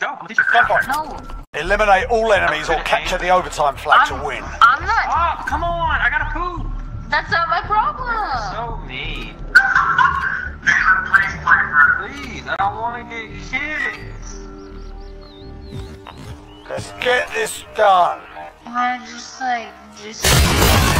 No, I'm gonna teach you. No, Eliminate all enemies or capture the overtime flag to I'm, win. I'm not. Oh, come on, I gotta poop. That's not my problem. So mean. Please, I don't wanna get kicked. Let's get this done. I just like just.